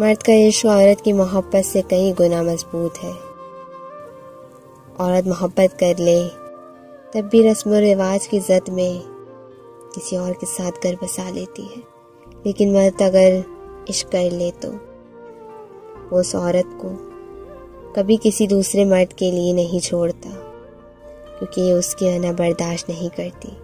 मर्द का इश्क औरत की मोहब्बत से कई गुना मज़बूत है। औरत मोहब्बत कर ले, तब भी रस्म रिवाज की जद में किसी और के साथ घर बसा लेती है। लेकिन मर्द अगर इश्क कर ले तो वो उस औरत को कभी किसी दूसरे मर्द के लिए नहीं छोड़ता, क्योंकि ये उसकी अना बर्दाश्त नहीं करती।